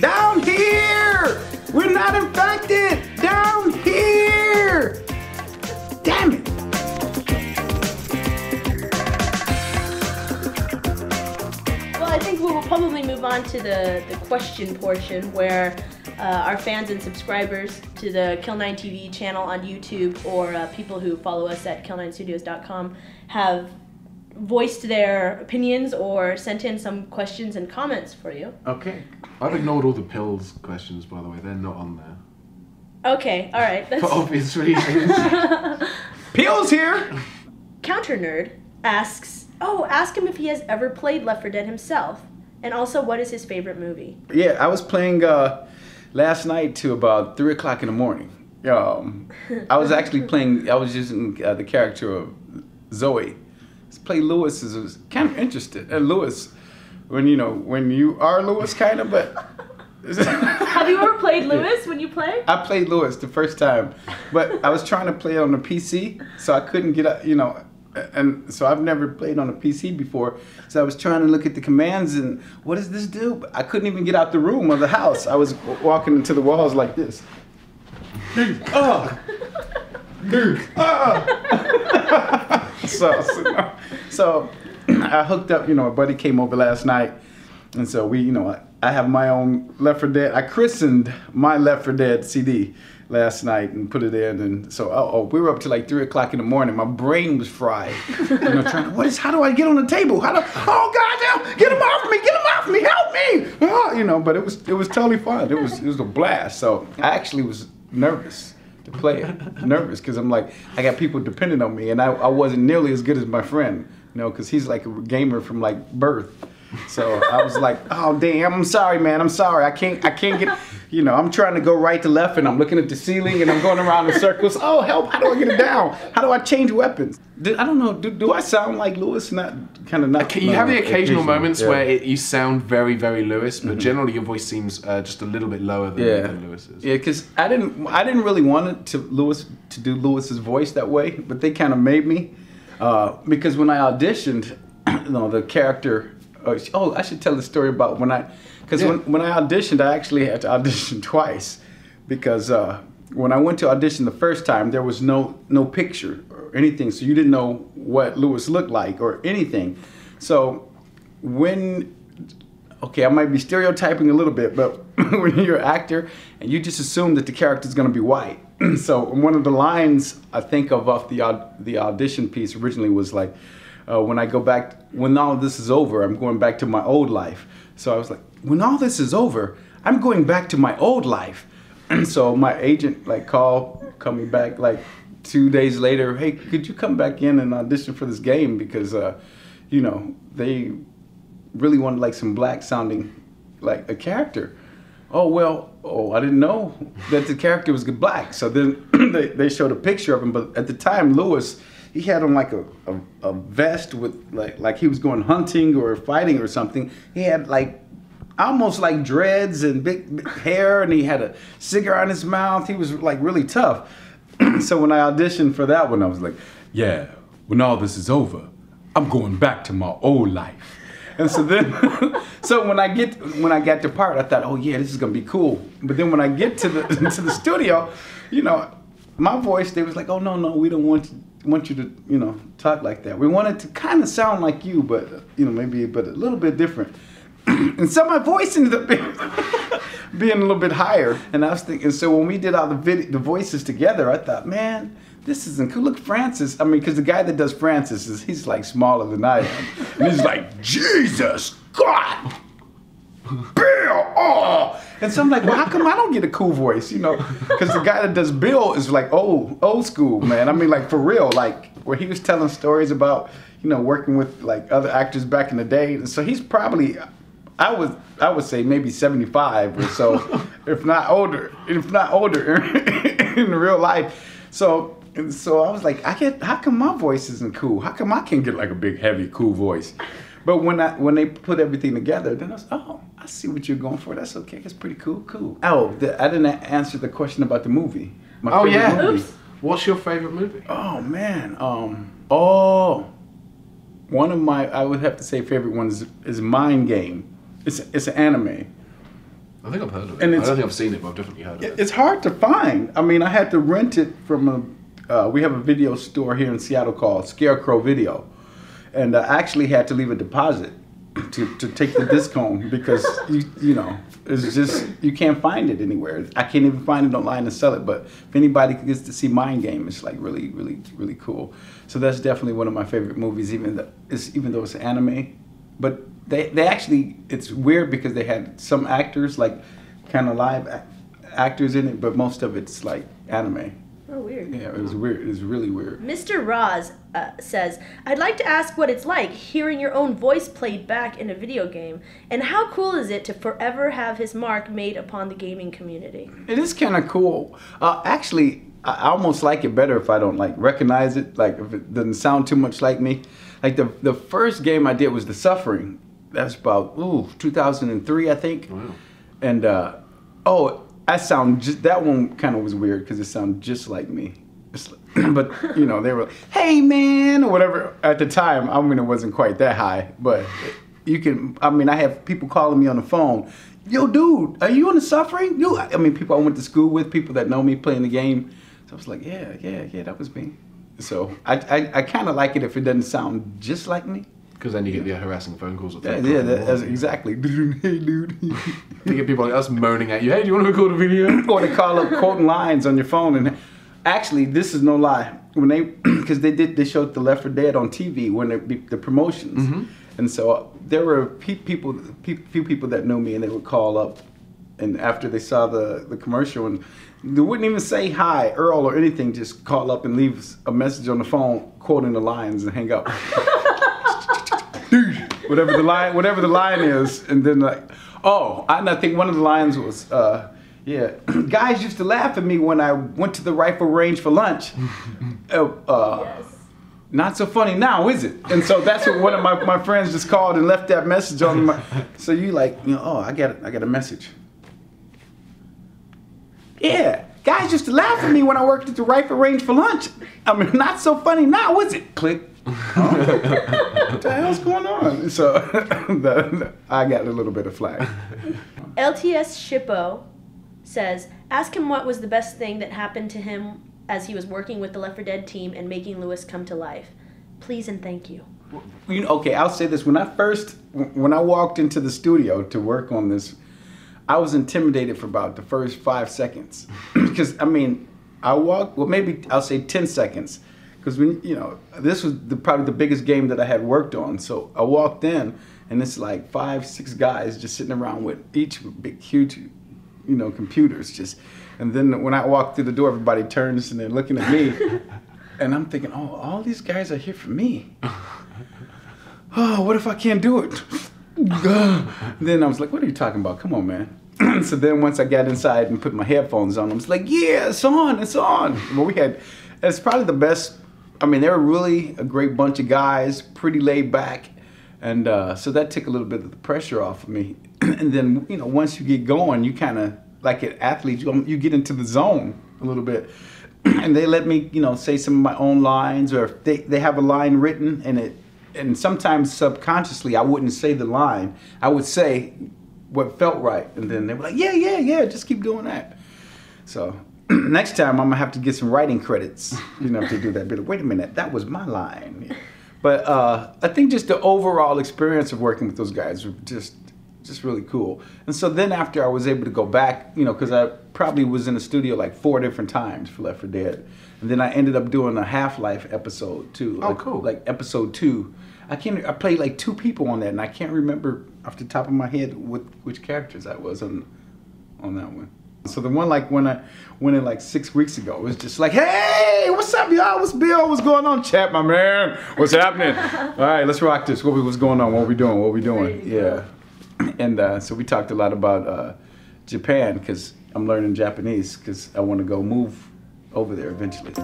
Down here! We're not infected! Down here! Damn it! Well, I think we will probably move on to the, the question portion where uh, our fans and subscribers to the Kill9 TV channel on YouTube or uh, people who follow us at kill9studios.com have voiced their opinions or sent in some questions and comments for you. Okay. I've ignored all the pills questions, by the way. They're not on there. Okay, all right. For obvious reasons. pills here! Counter Nerd asks, "Oh, ask him if he has ever played Left 4 Dead himself, and also what is his favorite movie." Yeah, I was playing uh, last night to about 3 o'clock in the morning. Um, I was actually playing, I was using uh, the character of Zoe. To play Louis is was kind of interested. And Louis, when you know, when you are Louis, kind of, but. Have you ever played Louis when you play? I played Louis the first time, but I was trying to play it on the PC, so I couldn't get up, you know, and so I've never played on a PC before. So I was trying to look at the commands and what does this do? I couldn't even get out the room or the house. I was walking into the walls like this. oh, oh. so, so, so I hooked up. You know, a buddy came over last night, and so we, you know, I, I have my own Left 4 Dead. I christened my Left 4 Dead CD last night and put it in, and so oh, we were up to like three o'clock in the morning. My brain was fried. you know, trying. to, What is? How do I get on the table? How do? Oh goddamn! Get him off me! Get him off me! Help me! Oh, you know, but it was it was totally fun. It was it was a blast. So I actually was nervous to play it. nervous because I'm like I got people depending on me, and I, I wasn't nearly as good as my friend. You know, because he's like a gamer from like birth. So I was like, oh damn, I'm sorry, man. I'm sorry. I can't I can't get you know, I'm trying to go right to left and I'm looking at the ceiling and I'm going around in circles. Oh help, how do I get it down? How do I change weapons? Do, I don't know, do, do I sound like Louis? Not kind of not. You have the occasional moments yeah. where it, you sound very, very Louis, but generally your voice seems uh, just a little bit lower than, yeah, than Louis's. yeah, because I didn't, I didn't really want it to Louis to do Louis's voice that way, but they kind of made me, uh, because when I auditioned, you know, the character. Uh, oh, I should tell the story about when I, because Yeah. when when I auditioned, I actually had to audition twice, because uh, when I went to audition the first time, there was no no picture or anything, so you didn't know what Louis looked like or anything. So when okay, I might be stereotyping a little bit, but when you're an actor and you just assume that the character is going to be white. so one of the lines I think of off the the audition piece originally was like, uh, "When I go back, when all this is over, I'm going back to my old life." So I was like, "When all this is over, I'm going back to my old life." And so my agent like called, me back like two days later. Hey, could you come back in and audition for this game because, uh, you know, they really wanted like some black sounding like a character. Oh well, oh I didn't know that the character was black. So then they, they showed a picture of him, but at the time Louis he had on like a, a, a vest with like like he was going hunting or fighting or something. He had like almost like dreads and big, big hair and he had a cigar in his mouth. He was like really tough. so when I auditioned for that one, I was like, yeah, when all this is over, I'm going back to my old life. And so then, so when I get when I got the part, I thought, oh yeah, this is gonna be cool. But then when I get to the to the studio, you know, my voice, they was like, oh no no, we don't want want you to you know talk like that. We want it to kind of sound like you, but you know maybe but a little bit different. and so my voice ended up being, being a little bit higher. And I was thinking, so when we did all the vid- the voices together, I thought, man, this isn't cool. Look, Francis. I mean, because the guy that does Francis is he's like smaller than I am, and he's like, Jesus God, Bill. Oh, and so I'm like, well, how come I don't get a cool voice? You know, because the guy that does Bill is like old old school, man. I mean, like for real, like where he was telling stories about you know working with like other actors back in the day. So he's probably I would I would say maybe 75 or so, if not older, if not older in real life. So and so I was like, I get how come my voice isn't cool? How come I can't get like a big heavy cool voice? But when I when they put everything together, then I was oh I see what you're going for. That's okay. That's pretty cool. Cool. Oh, the, I didn't answer the question about the movie. My Oh favorite yeah. movie. Oops. What's your favorite movie? Oh man. Um. Oh. one of my I would have to say favorite ones is Mind Game. It's it's an anime. I think I've heard of it. And I don't think I've seen it, but I've definitely heard of it. It's hard to find. I mean, I had to rent it from a. Uh, we have a video store here in Seattle called Scarecrow Video, and I actually had to leave a deposit to, to take the disc home because you you know it's just you can't find it anywhere. I can't even find it online to sell it. But if anybody gets to see Mind Game, it's like really really really cool. So that's definitely one of my favorite movies. Even though it's even though it's anime, but they they actually it's weird because they had some actors like kind of live actors in it, but most of it's like anime. Oh, weird. Yeah, it was weird. It was really weird. Mr. Roz uh, says, I'd like to ask what it's like hearing your own voice played back in a video game, and how cool is it to forever have his mark made upon the gaming community? It is kind of cool. Uh, actually, I I almost like it better if I don't like recognize it. Like if it doesn't sound too much like me. Like the the first game I did was The Suffering. That's about ooh 2003 I think. Wow. And uh, oh, I sound just that one kind of was weird because it sounded just like me. But you know they were hey man or whatever at the time. I mean it wasn't quite that high, but you can. I mean I have people calling me on the phone. Yo, dude, are you on the suffering? You, I mean, people I went to school with, people that know me playing the game. So I was like, yeah, yeah, yeah, that was me. So I, I, I kind of like it if it doesn't sound just like me. Because then you get the harassing phone calls. Yeah, yeah, that, that's exactly. hey, dude. You get people like us moaning at you. Hey, do you want to record a video? or to call up quoting lines on your phone. And actually, this is no lie. When they, because they did, they showed the Left 4 Dead on TV when they, the promotions, and so uh, there were pe- people, pe- few people that knew me, and they would call up, and after they saw the the commercial, and they wouldn't even say hi, Earl, or anything, just call up and leave a message on the phone quoting the lines and hang up. whatever the line, whatever the line is, and then like, oh, I, and I think one of the lines was, uh, yeah, guys used to laugh at me when I went to the rifle range for lunch. Uh, uh, Yes. Not so funny now, is it? And so that's what one of my, my friends just called and left that message on my. So you like, you know, oh, I got I got a message. Yeah, guys used to laugh at me when I worked at the rifle range for lunch. I mean, not so funny now, is it? Click. Oh, what the hell's going on? So the, I got a little bit of flack. LTS Shippo says, ask him what was the best thing that happened to him as he was working with the Left 4 Dead team and making Louis come to life. Please and thank you. You know, okay, I'll say this. When I first, when I walked into the studio to work on this, I was intimidated for about the first five seconds. because, I mean, I walked, well, maybe I'll say 10 seconds. Because, when you know, this was the, probably the biggest game that I had worked on. So I walked in, and it's like five, six guys just sitting around with each big, huge, you know, computers. Just, and then when I walked through the door, everybody turns and they're looking at me. and I'm thinking, oh, all these guys are here for me oh, what if I can't do it? then I was like, what are you talking about? Come on, man. so then once I got inside and put my headphones on, I was like, yeah, it's on, it's on. Well, we had, it's probably the best. I mean, they were really a great bunch of guys, pretty laid back. And uh, so that took a little bit of the pressure off of me. and then, you know, once you get going, you kind of, like an athlete, you, you get into the zone a little bit. and they let me, you know, say some of my own lines, or if they, they have a line written and it, and sometimes subconsciously I wouldn't say the line. I would say what felt right, and then they were like, "Yeah, yeah, yeah, just keep doing that." So next time I'm gonna have to get some writing credits, you know, to do that. But wait a minute, that was my line. But uh, I think just the overall experience of working with those guys were just just really cool. And so then after I was able to go back, you know, because I probably was in the studio like four different times for Left 4 Dead. And then I ended up doing a Half Life episode too. Oh, like, cool. Like episode two. I can't. I played like two people on that, and I can't remember off the top of my head what which characters I was on on that one. So the one like when I went in like six weeks ago, it was just like, hey, what's up, y'all? What's Bill? What's going on? Chat, my man. What's happening? All right, let's rock this. What we what's going on? What we doing? What we doing? Yeah. And uh, so we talked a lot about uh, Japan because I'm learning Japanese because I want to go move over there eventually.